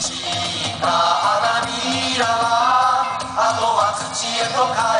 した花びらはあとは土へと帰る。